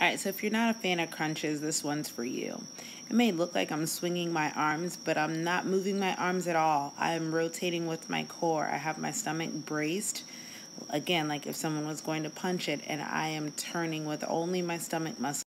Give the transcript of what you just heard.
Alright, so if you're not a fan of crunches, this one's for you. It may look like I'm swinging my arms, but I'm not moving my arms at all. I'm rotating with my core. I have my stomach braced. Again, like if someone was going to punch it, and I am turning with only my stomach muscle.